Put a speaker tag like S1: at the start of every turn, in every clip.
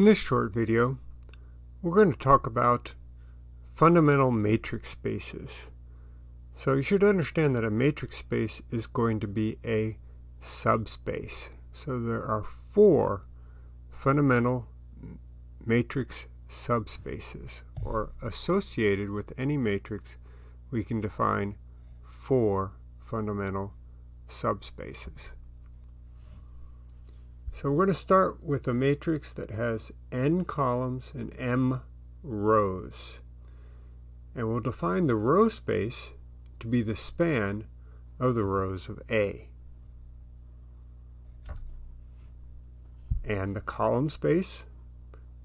S1: In this short video, we're going to talk about fundamental matrix spaces. So you should understand that a matrix space is going to be a subspace. So there are four fundamental matrix subspaces, or associated with any matrix, we can define four fundamental subspaces. So we're going to start with a matrix that has n columns and m rows. And we'll define the row space to be the span of the rows of A. And the column space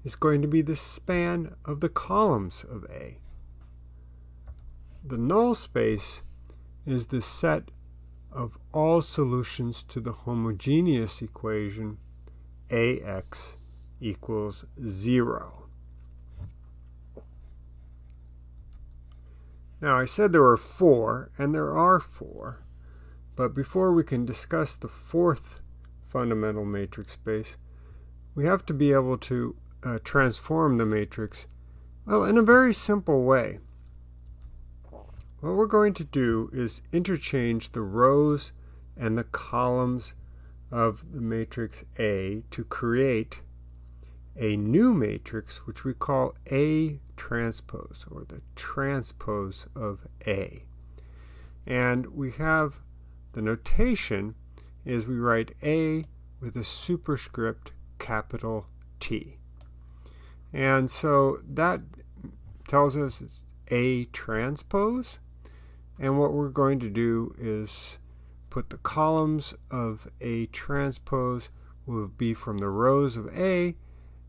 S1: is going to be the span of the columns of A. The null space is the set of all solutions to the homogeneous equation ax equals 0. Now I said there were four, and there are four, but before we can discuss the fourth fundamental matrix space, we have to be able to uh, transform the matrix, well, in a very simple way. What we're going to do is interchange the rows and the columns of the matrix A to create a new matrix which we call A transpose or the transpose of A. And we have the notation is we write A with a superscript capital T. And so that tells us it's A transpose. And what we're going to do is put the columns of A transpose will be from the rows of A,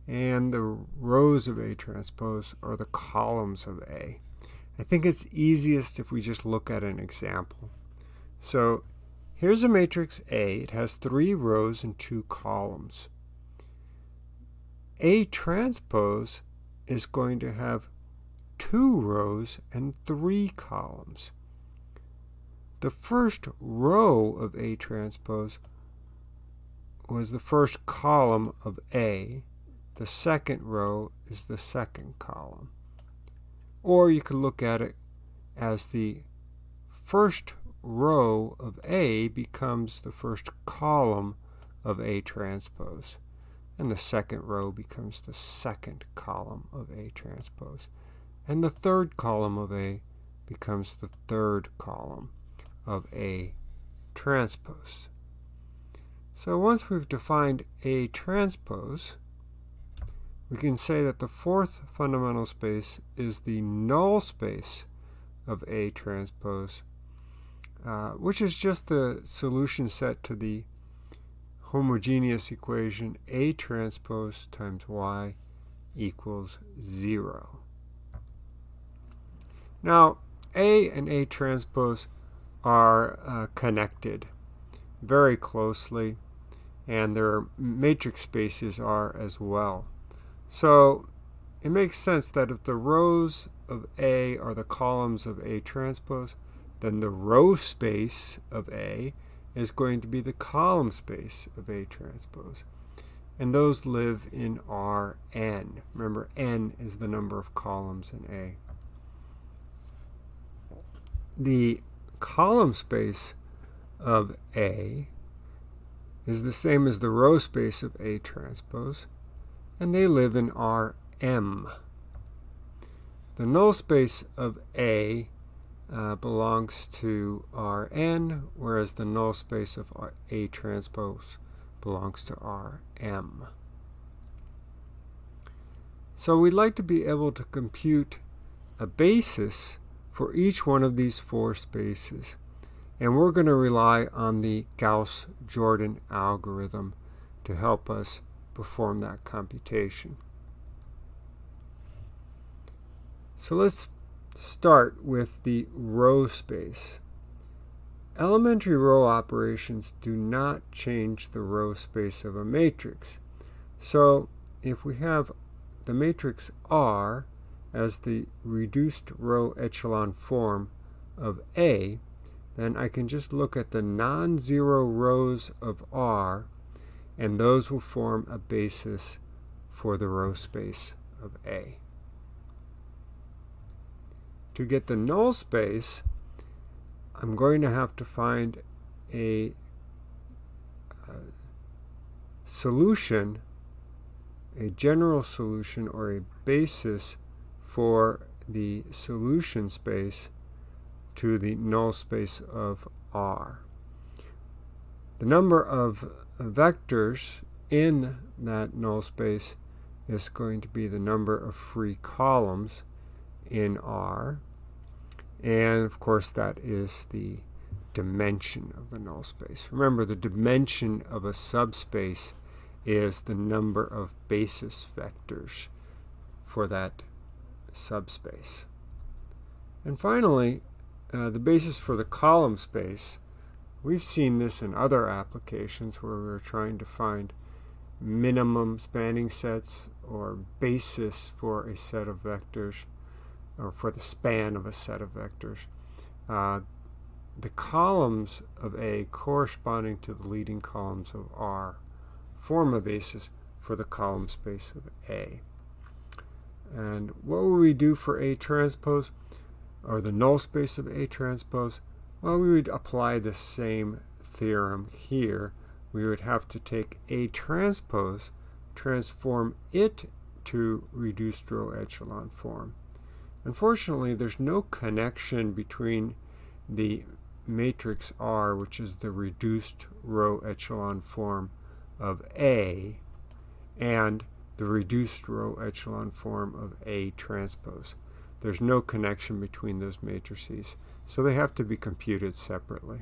S1: and the rows of A transpose are the columns of A. I think it's easiest if we just look at an example. So here's a matrix A. It has three rows and two columns. A transpose is going to have two rows and three columns. The first row of A transpose was the first column of A. The second row is the second column. Or you could look at it as the first row of A becomes the first column of A transpose. And the second row becomes the second column of A transpose. And the third column of A becomes the third column of A transpose. So once we've defined A transpose, we can say that the fourth fundamental space is the null space of A transpose, uh, which is just the solution set to the homogeneous equation A transpose times Y equals 0. Now, A and A transpose are uh, connected very closely and their matrix spaces are as well. So it makes sense that if the rows of A are the columns of A transpose, then the row space of A is going to be the column space of A transpose. And those live in Rn. Remember, n is the number of columns in A. The column space of A is the same as the row space of A transpose, and they live in Rm. The null space of A uh, belongs to Rn, whereas the null space of A transpose belongs to Rm. So we'd like to be able to compute a basis for each one of these four spaces. And we're going to rely on the Gauss-Jordan algorithm to help us perform that computation. So let's start with the row space. Elementary row operations do not change the row space of a matrix. So if we have the matrix R as the reduced row echelon form of A, then I can just look at the non-zero rows of R, and those will form a basis for the row space of A. To get the null space, I'm going to have to find a, a solution, a general solution or a basis for the solution space to the null space of R. The number of vectors in that null space is going to be the number of free columns in R. And of course, that is the dimension of the null space. Remember, the dimension of a subspace is the number of basis vectors for that subspace. And finally, uh, the basis for the column space. We've seen this in other applications where we're trying to find minimum spanning sets or basis for a set of vectors or for the span of a set of vectors. Uh, the columns of A corresponding to the leading columns of R form a basis for the column space of A. And what would we do for A transpose, or the null space of A transpose? Well, we would apply the same theorem here. We would have to take A transpose, transform it to reduced row echelon form. Unfortunately, there's no connection between the matrix R, which is the reduced row echelon form of A, and the reduced row echelon form of A transpose. There's no connection between those matrices, so they have to be computed separately.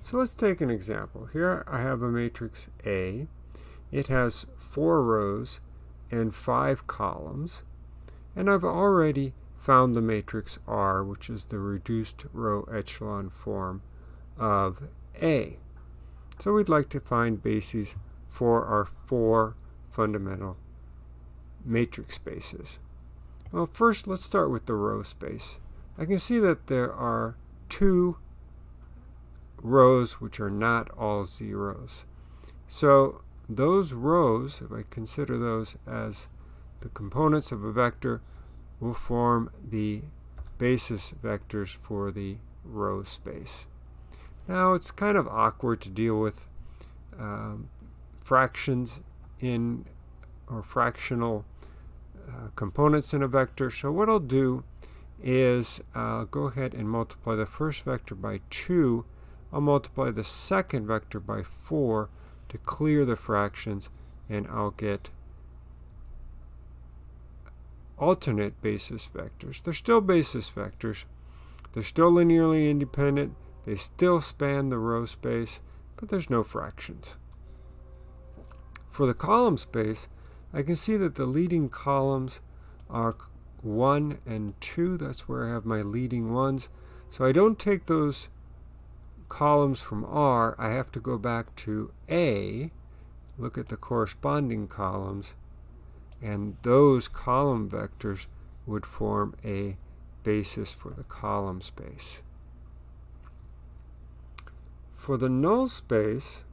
S1: So let's take an example. Here I have a matrix A. It has four rows and five columns, and I've already found the matrix R, which is the reduced row echelon form of A. So we'd like to find bases for our four fundamental matrix spaces. Well, first let's start with the row space. I can see that there are two rows which are not all zeros. So those rows, if I consider those as the components of a vector, will form the basis vectors for the row space. Now it's kind of awkward to deal with um, fractions in or fractional uh, components in a vector. So what I'll do is I'll go ahead and multiply the first vector by 2. I'll multiply the second vector by 4 to clear the fractions and I'll get alternate basis vectors. They're still basis vectors. They're still linearly independent. They still span the row space, but there's no fractions. For the column space, I can see that the leading columns are 1 and 2. That's where I have my leading ones. So I don't take those columns from R. I have to go back to A, look at the corresponding columns, and those column vectors would form a basis for the column space. For the null space,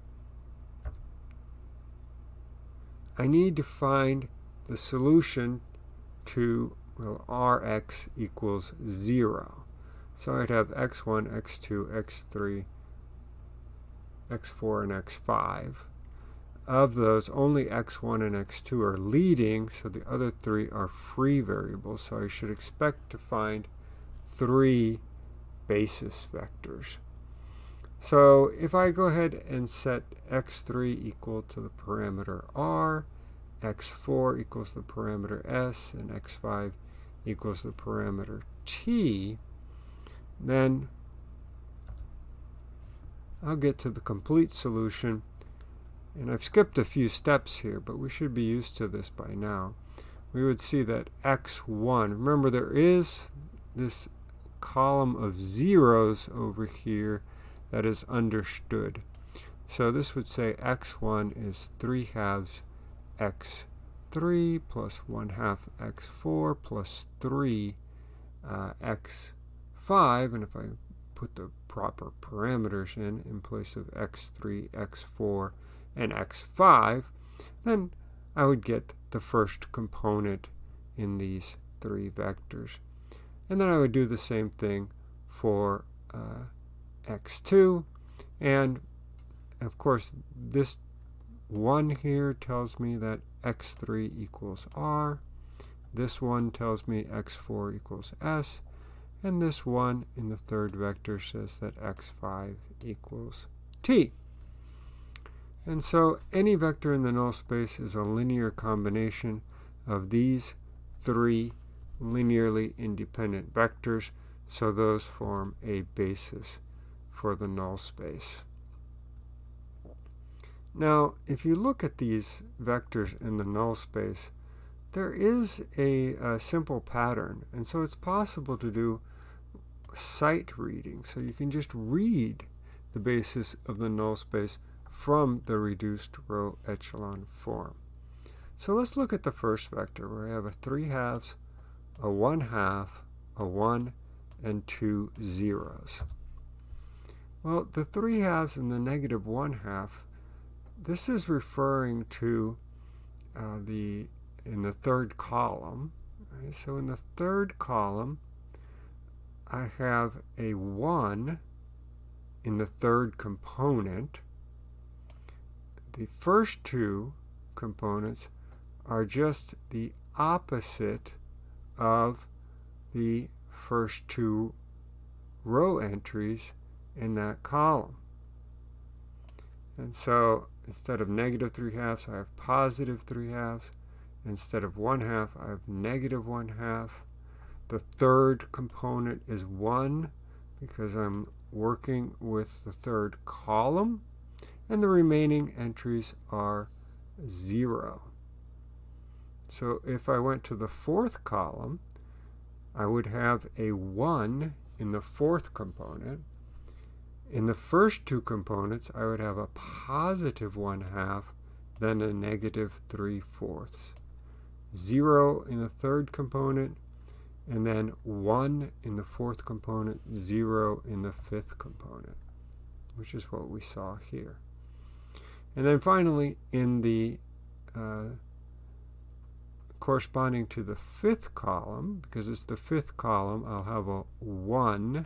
S1: I need to find the solution to, well, Rx equals 0. So I'd have x1, x2, x3, x4, and x5. Of those, only x1 and x2 are leading, so the other three are free variables. So I should expect to find three basis vectors. So if I go ahead and set x3 equal to the parameter r, x4 equals the parameter s, and x5 equals the parameter t, then I'll get to the complete solution. And I've skipped a few steps here, but we should be used to this by now. We would see that x1, remember there is this column of zeros over here that is understood. So this would say x1 is 3 halves x3 plus 1 half x4 plus 3 uh, x5. And if I put the proper parameters in, in place of x3, x4, and x5, then I would get the first component in these three vectors. And then I would do the same thing for uh, x2. And of course, this 1 here tells me that x3 equals r. This one tells me x4 equals s. And this one in the third vector says that x5 equals t. And so any vector in the null space is a linear combination of these three linearly independent vectors, so those form a basis for the null space. Now, if you look at these vectors in the null space, there is a, a, simple pattern, and so it's possible to do sight reading. So you can just read the basis of the null space from the reduced row echelon form. So let's look at the first vector where we have a 3 halves, a 1 half, a 1, and two zeros. Well, the 3 halves and the negative 1 half, this is referring to uh, the in the third column. Right? So in the third column, I have a 1 in the third component. The first two components are just the opposite of the first two row entries in that column. And so instead of negative 3 halves, I have positive 3 halves. Instead of 1 half, I have negative 1 half. The third component is 1 because I'm working with the third column. And the remaining entries are 0. So if I went to the fourth column, I would have a 1 in the fourth component. In the first two components, I would have a positive 1 half, then a negative 3 fourths. 0 in the third component, and then 1 in the fourth component, 0 in the fifth component, which is what we saw here. And then finally, in the uh, corresponding to the fifth column, because it's the fifth column, I'll have a 1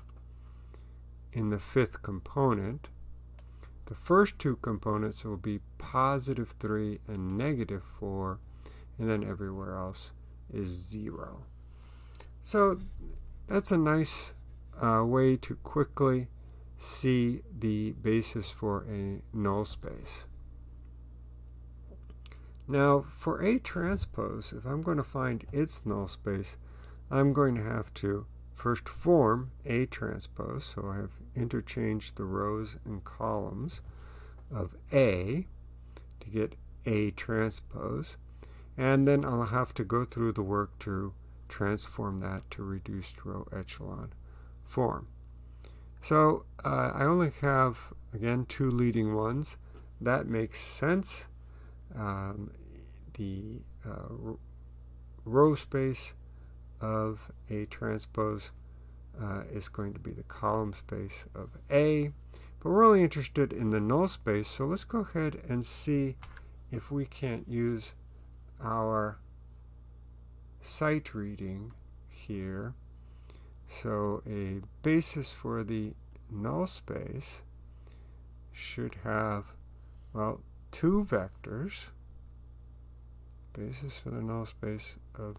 S1: in the fifth component. The first two components will be positive 3 and negative 4, and then everywhere else is 0. So that's a nice uh, way to quickly see the basis for a null space. Now, for A transpose, if I'm going to find its null space, I'm going to have to first form A transpose, so I have interchanged the rows and columns of A to get A transpose, and then I'll have to go through the work to transform that to reduced row echelon form. So uh, I only have, again, two leading ones. That makes sense um, the uh, row space of A transpose uh, is going to be the column space of A. But we're only interested in the null space, so let's go ahead and see if we can't use our sight reading here. So a basis for the null space should have, well, two vectors, basis for the null space of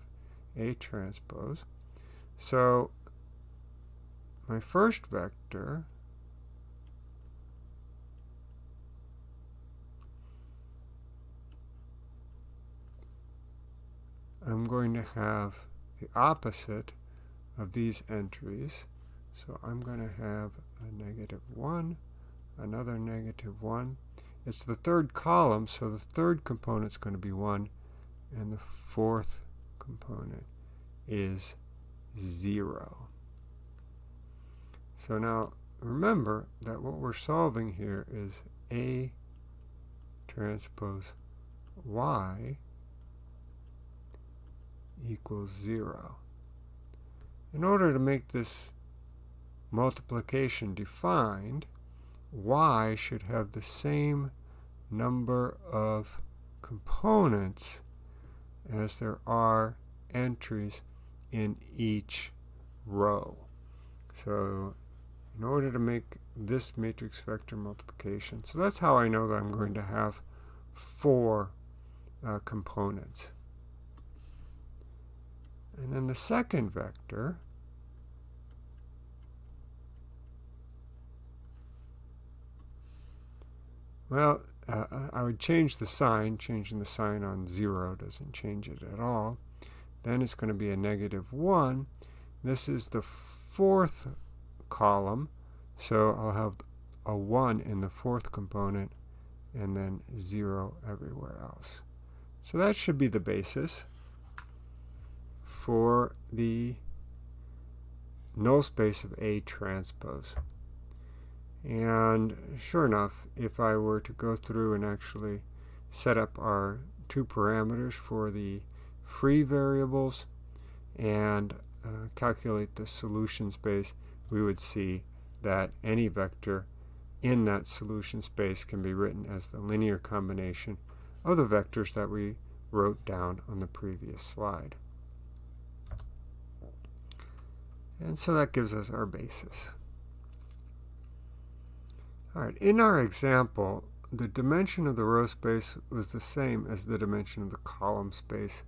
S1: A transpose. So my first vector I'm going to have the opposite of these entries. So I'm going to have a negative 1, another negative 1, it's the third column, so the third component is going to be 1, and the fourth component is 0. So now remember that what we're solving here is A transpose Y equals 0. In order to make this multiplication defined, y should have the same number of components as there are entries in each row. So in order to make this matrix vector multiplication, so that's how I know that I'm going to have four uh, components. And then the second vector Well, uh, I would change the sign. Changing the sign on 0 doesn't change it at all. Then it's going to be a negative 1. This is the fourth column, so I'll have a 1 in the fourth component and then 0 everywhere else. So that should be the basis for the null space of A transpose. And sure enough, if I were to go through and actually set up our two parameters for the free variables and uh, calculate the solution space, we would see that any vector in that solution space can be written as the linear combination of the vectors that we wrote down on the previous slide. And so that gives us our basis. All right, in our example, the dimension of the row space was the same as the dimension of the column space,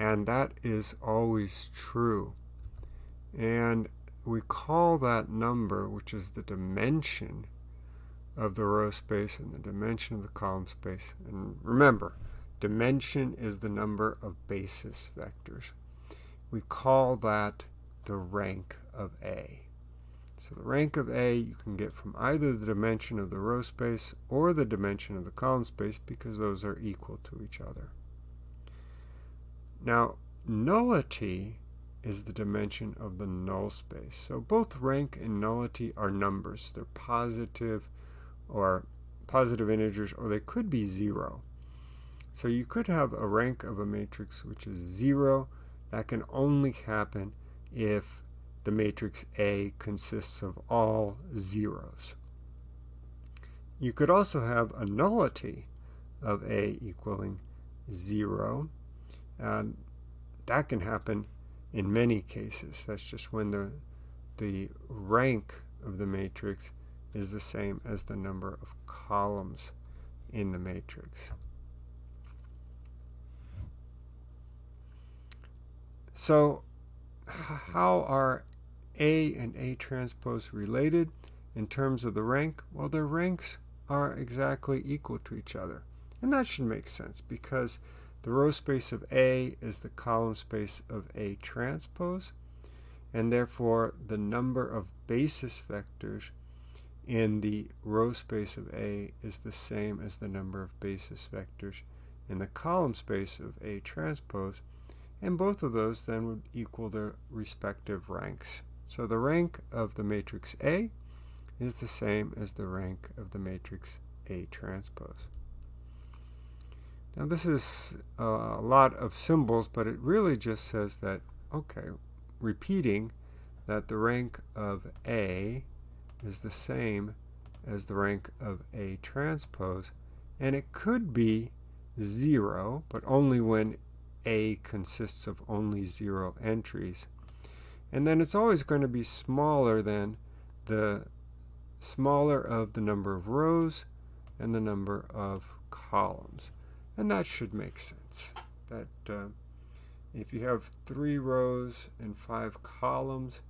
S1: and that is always true. And we call that number, which is the dimension of the row space and the dimension of the column space. And remember, dimension is the number of basis vectors. We call that the rank of A. So the rank of A you can get from either the dimension of the row space or the dimension of the column space because those are equal to each other. Now, nullity is the dimension of the null space. So both rank and nullity are numbers. They're positive or positive integers, or they could be zero. So you could have a rank of a matrix which is zero. That can only happen if the matrix A consists of all zeros. You could also have a nullity of A equaling 0. And that can happen in many cases. That's just when the, the rank of the matrix is the same as the number of columns in the matrix. So how are a and A transpose related in terms of the rank? Well, their ranks are exactly equal to each other. And that should make sense because the row space of A is the column space of A transpose, and therefore the number of basis vectors in the row space of A is the same as the number of basis vectors in the column space of A transpose, and both of those then would equal their respective ranks. So the rank of the matrix A is the same as the rank of the matrix A transpose. Now this is uh, a lot of symbols, but it really just says that, okay, repeating that the rank of A is the same as the rank of A transpose, and it could be 0, but only when A consists of only 0 entries. And then it's always going to be smaller than the smaller of the number of rows and the number of columns. And that should make sense. That uh, if you have three rows and five columns,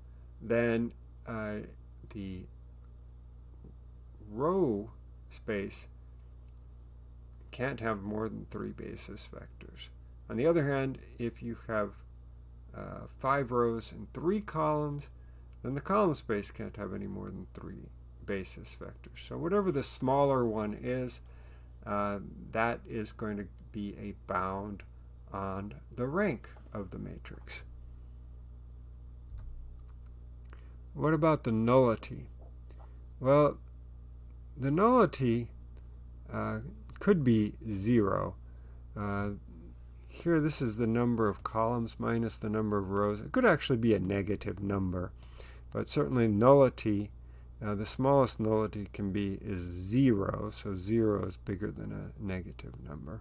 S1: then uh, the row space can't have more than three basis vectors. On the other hand, if you have uh, five rows and three columns, then the column space can't have any more than three basis vectors. So whatever the smaller one is, uh, that is going to be a bound on the rank of the matrix. What about the nullity? Well, the nullity uh, could be zero. Uh, here this is the number of columns minus the number of rows. It could actually be a negative number, but certainly nullity, uh, the smallest nullity can be is zero, so zero is bigger than a negative number.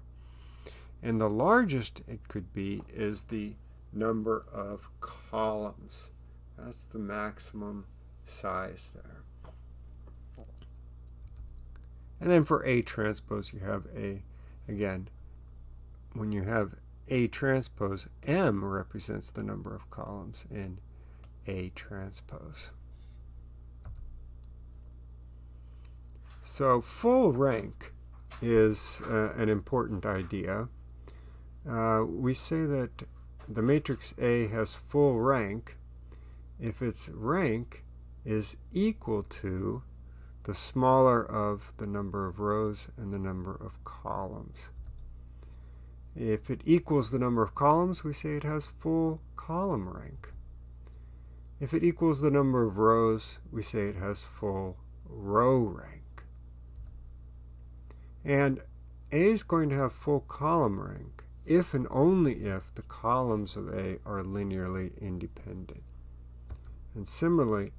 S1: And the largest it could be is the number of columns. That's the maximum size there. And then for A transpose, you have a, again, when you have A transpose, M represents the number of columns in A transpose. So full rank is uh, an important idea. Uh, we say that the matrix A has full rank if its rank is equal to the smaller of the number of rows and the number of columns. If it equals the number of columns, we say it has full column rank. If it equals the number of rows, we say it has full row rank. And A is going to have full column rank if and only if the columns of A are linearly independent. And similarly,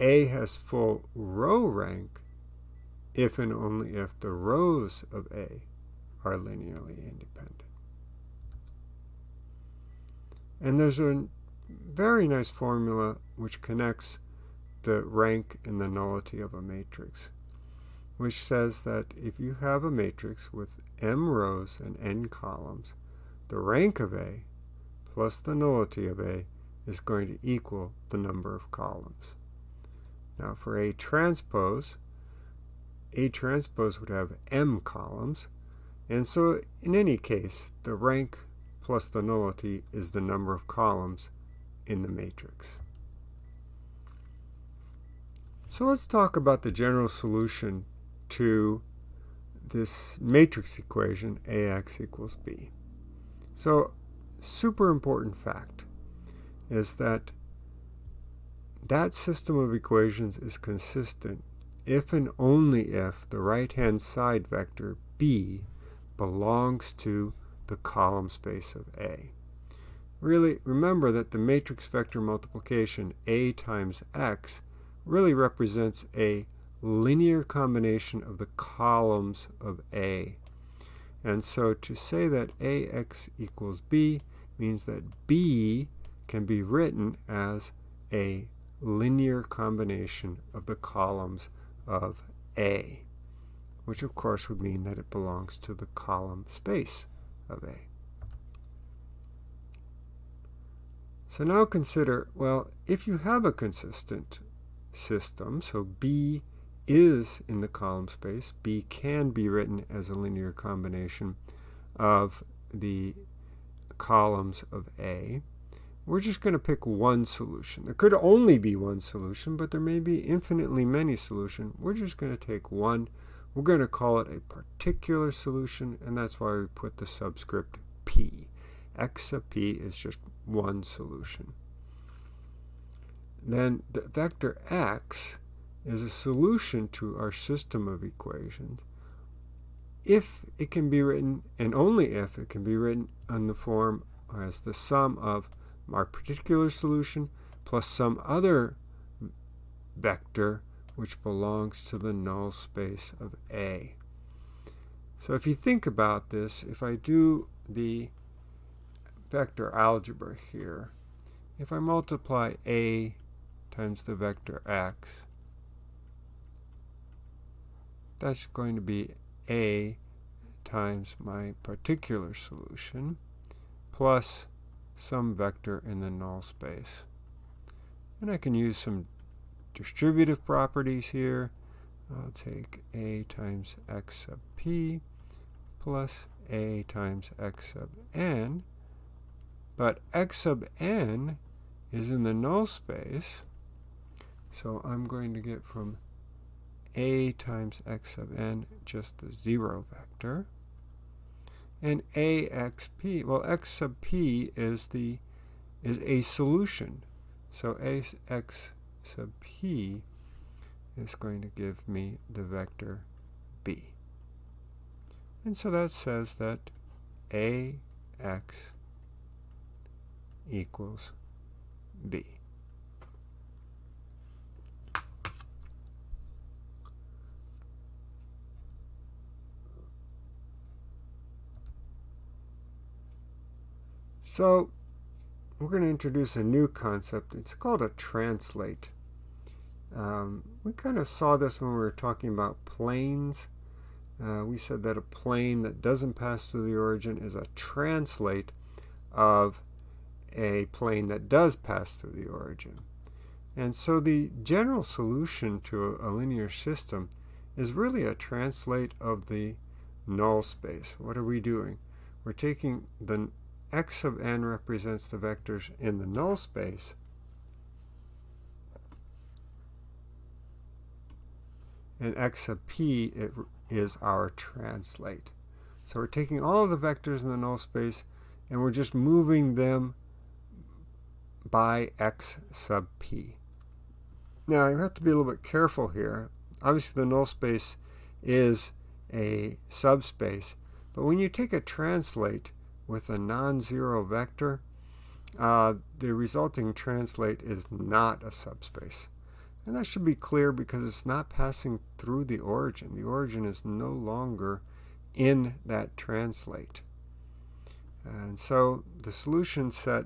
S1: A has full row rank if and only if the rows of A are linearly independent. And there's a very nice formula which connects the rank and the nullity of a matrix, which says that if you have a matrix with m rows and n columns, the rank of A plus the nullity of A is going to equal the number of columns. Now for A transpose, A transpose would have m columns, and so in any case, the rank plus the nullity is the number of columns in the matrix. So let's talk about the general solution to this matrix equation AX equals B. So super important fact is that that system of equations is consistent if and only if the right-hand side vector b belongs to the column space of A. Really, remember that the matrix vector multiplication A times X really represents a linear combination of the columns of A. And so to say that AX equals B means that B can be written as a linear combination of the columns of A, which of course would mean that it belongs to the column space of A. So now consider, well, if you have a consistent system, so B is in the column space, B can be written as a linear combination of the columns of A, we're just going to pick one solution. There could only be one solution, but there may be infinitely many solutions. We're just going to take one. We're going to call it a particular solution, and that's why we put the subscript p. x sub p is just one solution. Then the vector x is a solution to our system of equations if it can be written, and only if it can be written in the form as the sum of our particular solution plus some other vector which belongs to the null space of A. So if you think about this, if I do the vector algebra here, if I multiply A times the vector x, that's going to be A times my particular solution plus some vector in the null space. And I can use some distributive properties here. I'll take a times x sub p plus a times x sub n. But x sub n is in the null space. So I'm going to get from a times x sub n just the zero vector and AXP, well, X sub P is the is a solution. So AX sub P is going to give me the vector B. And so that says that AX equals B. So we're going to introduce a new concept. It's called a translate. Um, we kind of saw this when we were talking about planes. Uh, we said that a plane that doesn't pass through the origin is a translate of a plane that does pass through the origin. And so the general solution to a, a linear system is really a translate of the null space. What are we doing? We're taking the x sub n represents the vectors in the null space and x sub p it is our translate. So we're taking all of the vectors in the null space and we're just moving them by x sub p. Now you have to be a little bit careful here. Obviously the null space is a subspace, but when you take a translate with a non-zero vector, uh, the resulting translate is not a subspace. And that should be clear because it's not passing through the origin. The origin is no longer in that translate. And so the solution set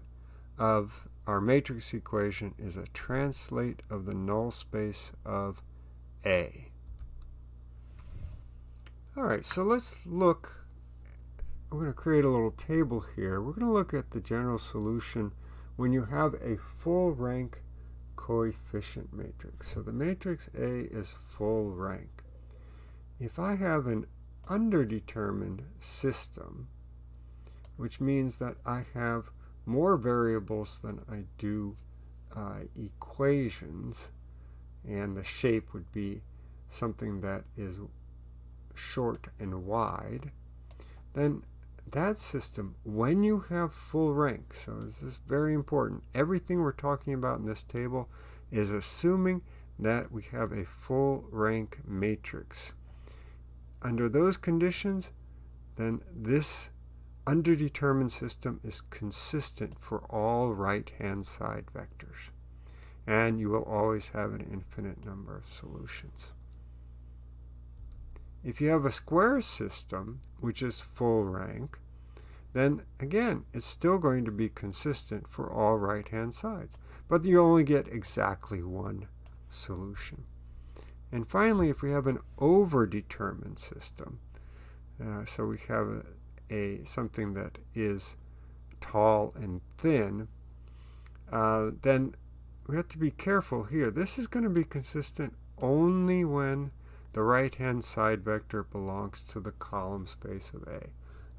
S1: of our matrix equation is a translate of the null space of A. All right, so let's look. We're going to create a little table here. We're going to look at the general solution when you have a full rank coefficient matrix. So the matrix A is full rank. If I have an underdetermined system, which means that I have more variables than I do uh, equations, and the shape would be something that is short and wide, then that system, when you have full rank, so this is very important, everything we're talking about in this table is assuming that we have a full rank matrix. Under those conditions, then this underdetermined system is consistent for all right-hand side vectors. And you will always have an infinite number of solutions. If you have a square system, which is full rank, then again, it's still going to be consistent for all right-hand sides. But you only get exactly one solution. And finally, if we have an overdetermined system, uh, so we have a, a, something that is tall and thin, uh, then we have to be careful here. This is going to be consistent only when the right-hand side vector belongs to the column space of A.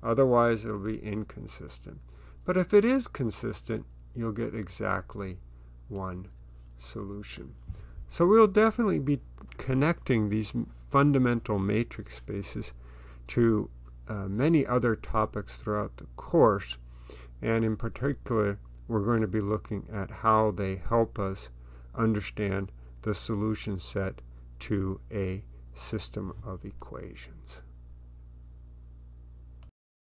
S1: Otherwise, it'll be inconsistent. But if it is consistent, you'll get exactly one solution. So we'll definitely be connecting these fundamental matrix spaces to uh, many other topics throughout the course. And in particular, we're going to be looking at how they help us understand the solution set to a system of equations.